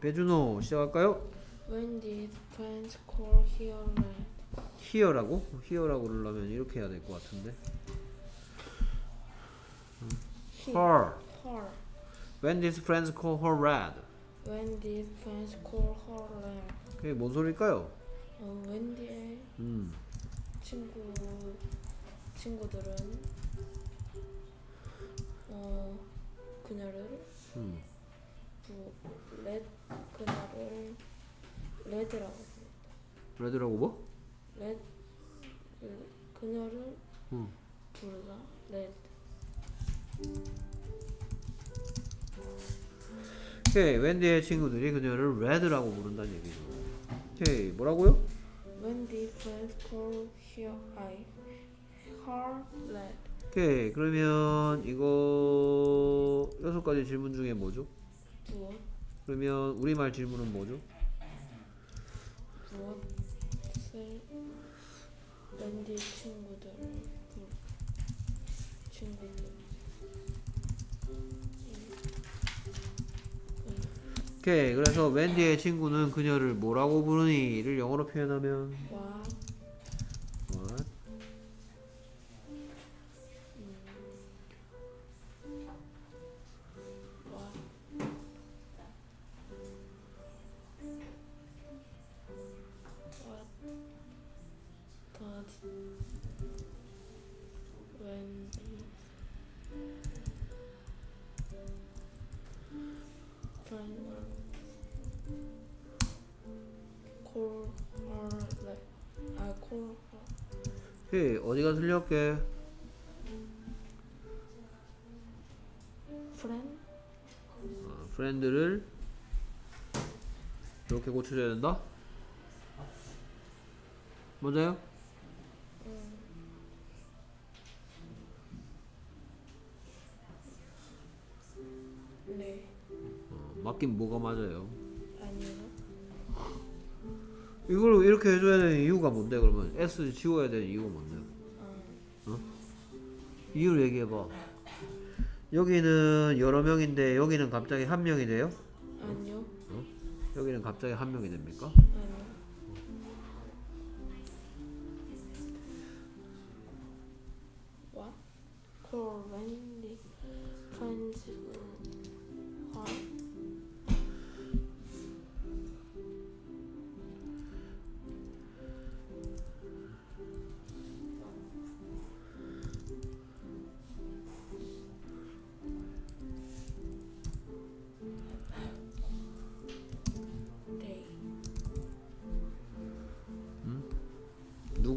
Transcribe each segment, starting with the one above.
배준호 시작할까요? When did friends call here red? here라고? here라고 그러려면 이렇게 해야 될 것 같은데 He, her her. when did friends call her red? When did friends call her red? 그게 뭔 소리일까요? 어, 웬디의 음, 친구 친구들은 어 그녀를 음. 부, 레 그녀를 레드라고. 레드라고 뭐? 레 그- 그녀를 음. 부르다 레드 오케이 웬디의 친구들이 그녀를 레드라고 부른다는 얘기죠 오케이 뭐라고요? Wendy friends call here I her red? 오케이 그러면 이거 여섯 가지 질문 중에 뭐죠? 무엇 그러면 우리말 질문은 뭐죠? 무엇을 웬디 친구들 부 친구들 오케이 그래서 웬디의 친구는 그녀를 뭐라고 부르니를 영어로 표현하면 오케이 어디가 틀렸게? friend 어, 프렌드를 이렇게 고쳐줘야 된다? 맞아요? 네 어, 맞긴 뭐가 맞아요 이걸 이렇게 해줘야 되는 이유가 뭔데 그러면? S 지워야 되는 이유가 뭔데? 어? 이유를 얘기해봐. 여기는 여러 명인데 여기는 갑자기 한 명이 돼요? 아니요. 여기는 갑자기 한 명이 됩니까? 아니요. What? Call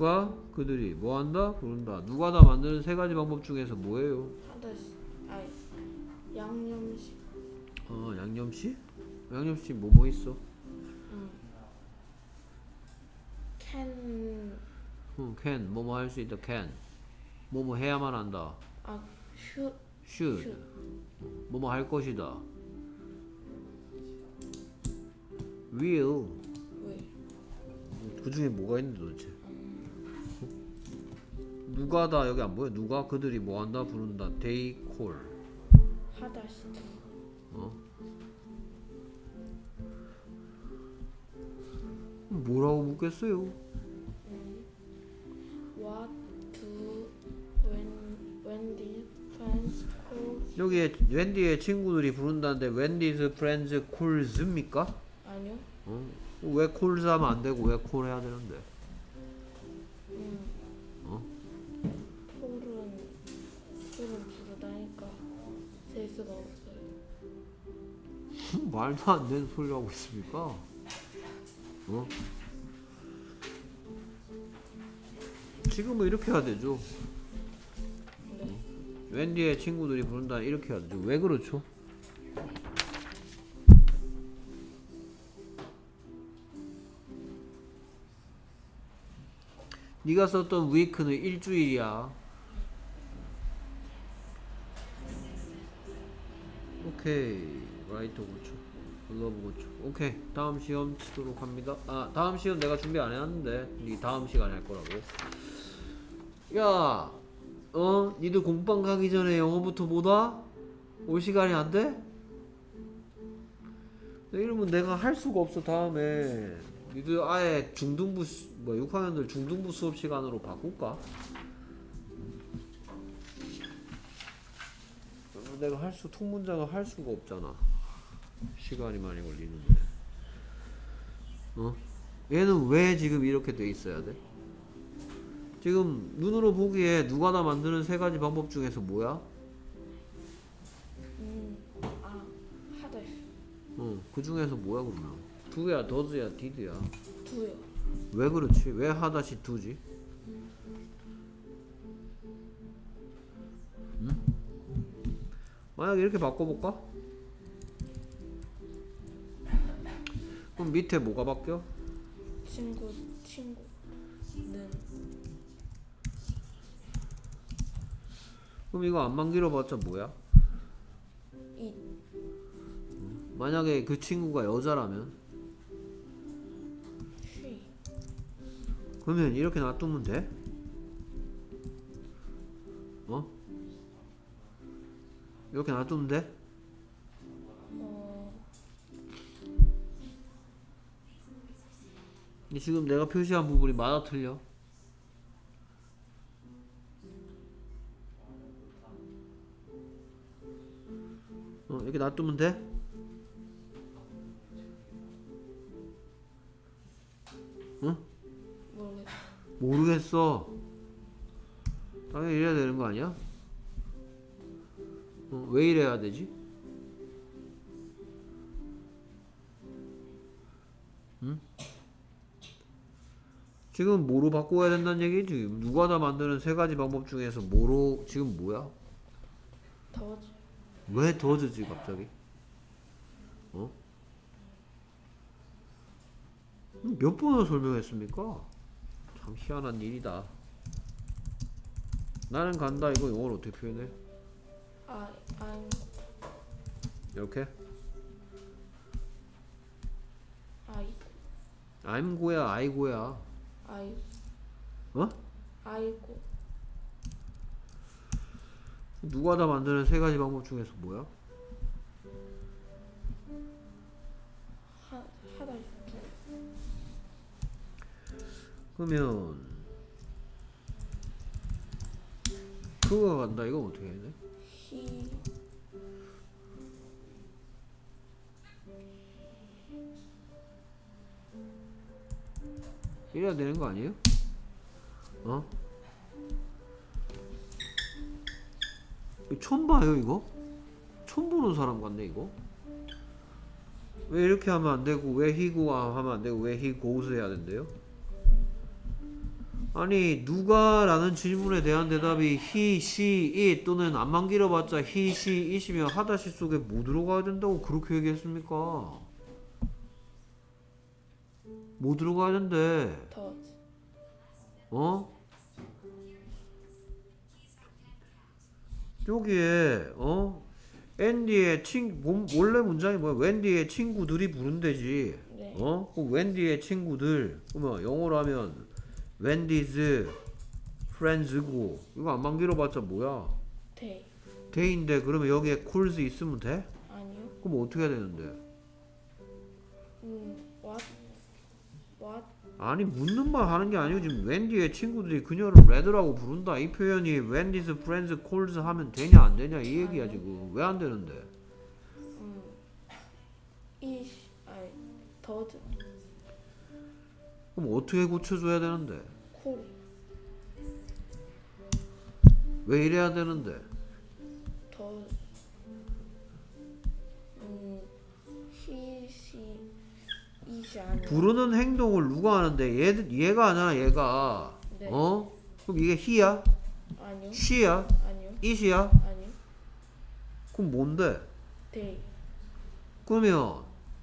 누가 그들이 뭐 한다? 부른다. 누가 다 만드는 세 가지 방법 중에서 뭐예요? 하다시 양념식. 어 양념씨? 양념씨 뭐 뭐 있어? 캔. 응, can 뭐뭐 할 수 있다 can 뭐뭐 해야만 한다. 아, 슛, should 슛. 뭐뭐 할 것이다. Will. 왜? 그 중에 뭐가 있는데 도대체 누가다 여기 안 보여? 누가 그들이 뭐 한다 부른다 they call 하다시. 어? 뭐라고 묻겠어요? What do when when did friends call? 여기에 웬디의 친구들이 부른다는데 웬디's friends calls입니까? 아니요. 어? 왜 calls 하면 안 되고 왜 call 해야 되는데? 말도 안 되는 소리 하고 있습니까? 어? 지금은 이렇게 해야 되죠. 네. 웬디의 친구들이 부른다 이렇게 해야 되죠. 왜 그렇죠? 네가 썼던 week는 일주일이야. 오케이, right 고쳐, glove 고쳐. 오케이, 다음 시험 치도록 합니다. 아, 다음 시험 내가 준비 안 해놨는데, 네 다음 시간에 할 거라고. 야, 어? 니들 공방 가기 전에 영어부터 못 와? 올 시간이 안 돼? 이러면 내가 할 수가 없어 다음에 니들 아예 중등부 수- 뭐 6학년들 중등부 수업 시간으로 바꿀까? 그러면 내가 할 수 통문장을 할 수가 없잖아 시간이 많이 걸리는데 어? 얘는 왜 지금 이렇게 돼 있어야 돼? 지금 눈으로 보기에 누가 다 만드는 세 가지 방법 중에서 뭐야? 음, 아, 하다. 어, 그 중에서 뭐야 그러면? 두야, 더즈야, 디드야. 두요. 왜 그렇지? 왜 하다시 두지? 응? 만약에 이렇게 바꿔볼까? 그럼 밑에 뭐가 바뀌어? 친구, 친구는 그럼 이거 안만 길어봤자 뭐야? 이 만약에 그 친구가 여자라면 she. 그러면 이렇게 놔두면 돼? 어? 이렇게 놔두면 돼? 근데 지금 내가 표시한 부분이 맞아 틀려? 어, 이렇게 놔두면 돼? 모르겠어. 모르겠어. 당연히 이래야 되는 거 아니야? 어, 왜 이래야 되지? 응? 지금 뭐로 바꿔야 된다는 얘기지? 누가 다 만드는 세 가지 방법 중에서 뭐로 지금 뭐야? 더즈. 왜 더즈지 갑자기? 어? 음, 몇 번을 설명했습니까? 참 희한한 일이다. 나는 간다 이거 영어로 어떻게 표현해? I, I'm, 이렇게? I, I'm 고야 I 고야 I, 어? 아이고. 누가 다 만드는 세 가지 방법 중에서 뭐야? 하, 하다. 그러면 그거가 간다 이건 어떻게 해야 돼? he, 이래야 되는 거 아니에요? 어? 처음 봐요 이거? 처음 보는 사람 같네 이거? 왜 이렇게 하면 안 되고 왜 히고 하면 안 되고 왜 히고스 해야 된대요? 아니 누가 라는 질문에 대한 대답이 he, she, it 또는 안만 길어봤자 he, she, it이면 하다시 속에 뭐 들어가야 된다고 그렇게 얘기했습니까? 뭐 들어가야 된대? 더즈. 어? 여기에 어? 앤디의 친 본- 원래 문장이 뭐야? 웬디의 친구들이 부른대지. 네. 어? 웬디의 친구들. 그러면 영어로 하면 웬디즈 프렌즈고 이거 안만 길어봤자 뭐야? they. 데인데 그러면 여기에 콜즈 있으면 돼? 아니요. 그럼 어떻게 해야 되는데? 음, 아니 묻는 말 하는 게 아니고 지금 웬디의 친구들이 그녀를 레드라고 부른다 이 표현이 Wendy's friends calls 하면 되냐 안 되냐 이 얘기야 아니요. 지금 왜 안 되는데 음, is, I, does. 그럼 어떻게 고쳐줘야 되는데 call. 왜 이래야 되는데 더, 부르는 행동을 누가 하는데 얘, 얘가 하잖아 얘가 네. 어? 그럼 이게 he야? 아니요. she야? 아니요. it이야? 아니요. 그럼 뭔데? they. 그러면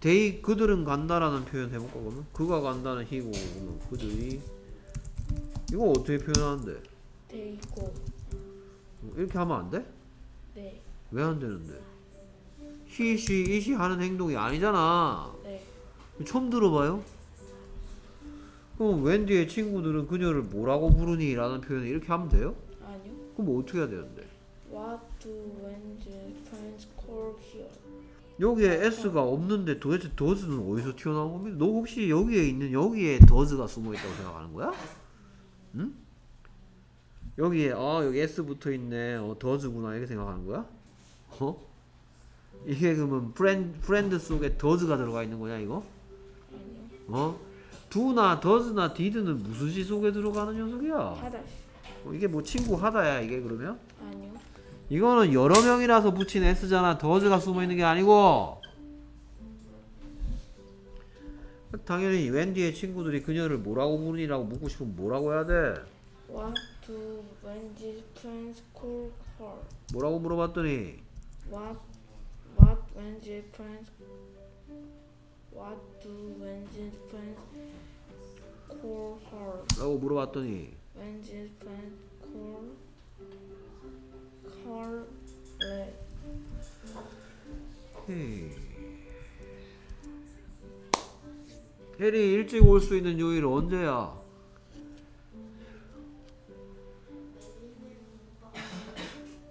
they 그들은 간다라는 표현 해볼까 그러면? 그가 간다는 he고 그러면 그들이 이거 어떻게 표현하는데? they go. 이렇게 하면 안 돼? 네. 왜 안 되는데? he, she, it이 하는 행동이 아니잖아. 네. 처음 들어봐요? 그럼 웬디의 친구들은 그녀를 뭐라고 부르니? 라는 표현을 이렇게 하면 돼요? 아니요. 그럼 뭐 어떻게 해야 되는데? What do one's friends call here? 여기에 s가 없는데 도대체 does는 어디서 튀어나온 겁니까? 너 혹시 여기에 있는 여기에 does가 숨어 있다고 생각하는 거야? 응? 여기에 아 여기 s 붙어 있네. 어 does구나 이렇게 생각하는 거야? 어? 이게 그러면 friend friend 속에 does가 들어가 있는 거냐 이거? 어? do나 does나 did는 무슨 시 속에 들어가는 녀석이야? 하다. 어, 이게 뭐 친구 하다야 이게 그러면? 아니요. 이거는 여러 명이라서 붙인 s잖아. does가 숨어 있는 게 아니고. 당연히 웬디의 친구들이 그녀를 뭐라고 부르니라고 묻고 싶으면 뭐라고 해야 돼? What do Wendy's friends call her? 뭐라고 물어봤더니 What What Wendy's friends What do Wendy's friends call her? 라고 물어봤더니 Wendy's friends call her red. 헤이. 헬이 일찍 올 수 있는 요일 언제야?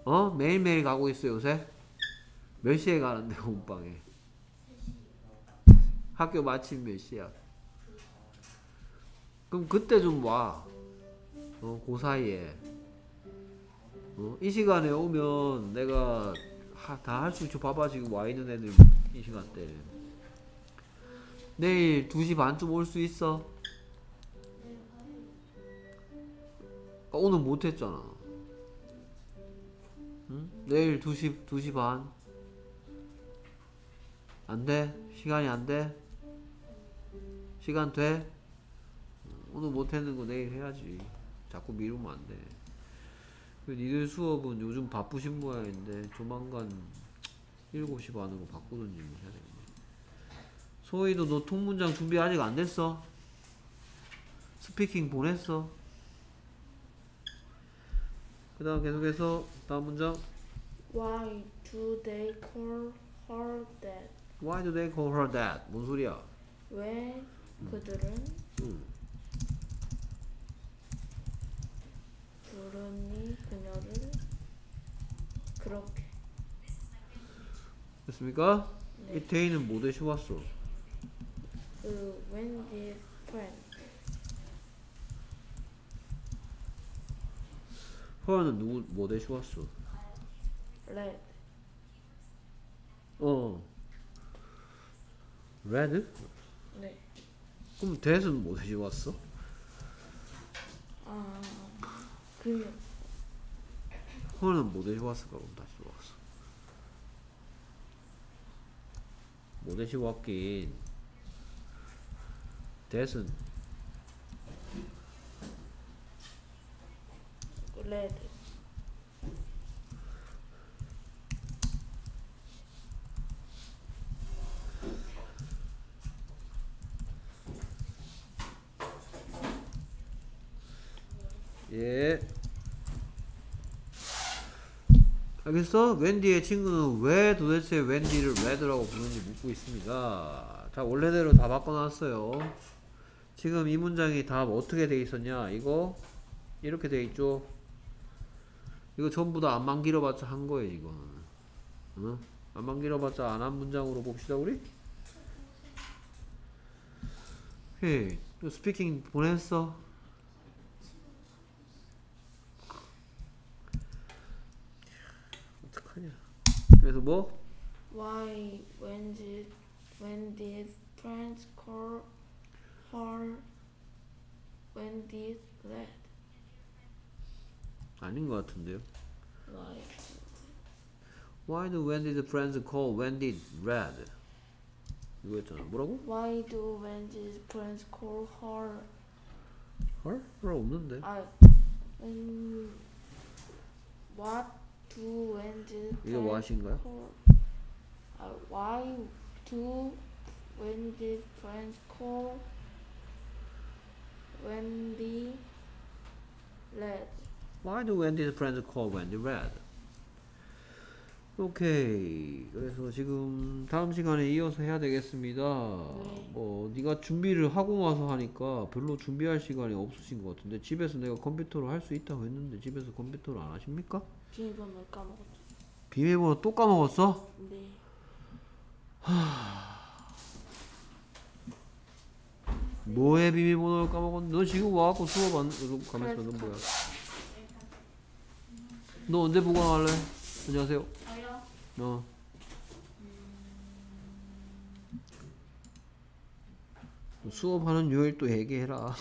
어? 매일매일 가고 있어 요새? 몇 시에 가는데 공방에? 학교 마침 몇 시야? 그럼 그때 좀 와. 어, 그 사이에. 어? 이 시간에 오면 내가 다 할 수 있죠. 봐봐 지금 와 있는 애들 이 시간대. 내일 2시 반쯤 올 수 있어? 아, 오늘 못 했잖아. 응? 내일 2시 2시 반. 안 돼? 시간이 안 돼? 시간 돼? 오늘 못 했는 거 내일 해야지. 자꾸 미루면 안 돼. 그 니들 수업은 요즘 바쁘신 모양인데 조만간 7시 반으로 바꾸든지 뭐 해야 되겠네. 소희도 너 통문장 준비 아직 안 됐어? 스피킹 보냈어? 그 다음 계속해서 다음 문장 Why do they call her that? Why do they call her that? 뭔 소리야? 왜 그들은 응. 부르니 그녀를 그렇게 됐습니까? 네. 이 데이는 뭐 대시 왔어? 그 Wendy's friend 허연은 누구 뭐 대시 왔어? red 어 레드? 네. 그럼 대는 뭐 대시 왔어? 아 그녀 허연은 뭐 대시 왔을까? 그럼 다시 왔어 뭐 대시 왔긴 red 예. 알겠어? 웬디의 친구는 왜 도대체 웬디를 레드라고 부르는지 묻고 있습니다. 자, 원래대로 다 바꿔놨어요. 지금 이 문장이 다 어떻게 돼 있었냐? 이거 이렇게 돼 있죠? 이거 전부 다 암만 길어봤자 한 거예요, 이거는. 응? 암만 길어봤자 안 한 문장으로 봅시다, 우리? 이거 speaking 보냈어? 그래서 뭐? Why Wendy's Wendy's friends call her Wendy's red 아닌 것 같은데요. Why Why do Wendy's friends call Wendy red? 이거였잖아. 뭐라고? Why do Wendy's friends call her 헐? 헐 없는데. 아 when What do Wendy's 이게 what인가요? 아 Why do Wendy's friends call Wendy red Why do Wendy's friends call Wendy red? 오케이. 그래서 지금 다음 시간에 이어서 해야 되겠습니다. 네. 뭐 네가 준비를 하고 와서 하니까 별로 준비할 시간이 없으신 것 같은데 집에서 내가 컴퓨터로 할 수 있다고 했는데 집에서 컴퓨터를 안 하십니까? 비밀번호 까먹었죠. 비밀번호 또 까먹었어? 네. 뭐의 비밀번호를 까먹었는데? 너 지금 와갖고 수업 안 가면서 너 뭐야? 너 언제 보강할래? 안녕하세요. 저요? 어. 수업하는 요일 또 얘기해라